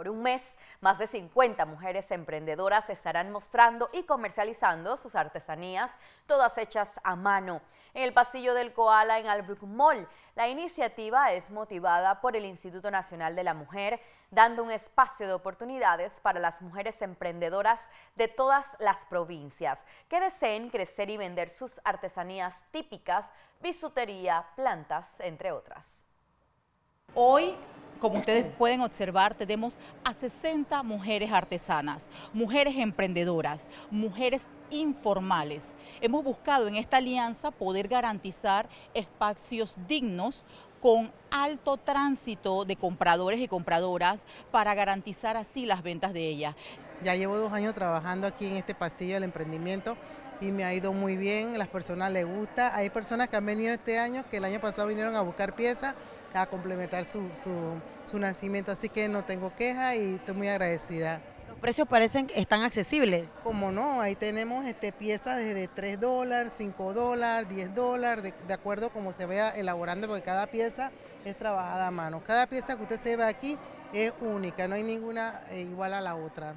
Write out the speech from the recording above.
Por un mes, más de 50 mujeres emprendedoras estarán mostrando y comercializando sus artesanías, todas hechas a mano. En el pasillo del Koala en Albrook Mall, la iniciativa es motivada por el Instituto Nacional de la Mujer, dando un espacio de oportunidades para las mujeres emprendedoras de todas las provincias que deseen crecer y vender sus artesanías típicas, bisutería, plantas, entre otras. Hoy como ustedes pueden observar, tenemos a 60 mujeres artesanas, mujeres emprendedoras, mujeres informales. Hemos buscado en esta alianza poder garantizar espacios dignos con alto tránsito de compradores y compradoras para garantizar así las ventas de ellas. Ya llevo dos años trabajando aquí en este pasillo del emprendimiento y me ha ido muy bien, las personas les gusta. Hay personas que han venido este año que el año pasado vinieron a buscar piezas a complementar su, su, nacimiento, así que no tengo queja y estoy muy agradecida. Los precios parecen que están accesibles. Como no, ahí tenemos este, piezas desde 3 dólares, 5 dólares, 10 dólares, de, acuerdo como se vea elaborando, porque cada pieza es trabajada a mano. Cada pieza que usted se ve aquí es única, no hay ninguna eh, igual a la otra.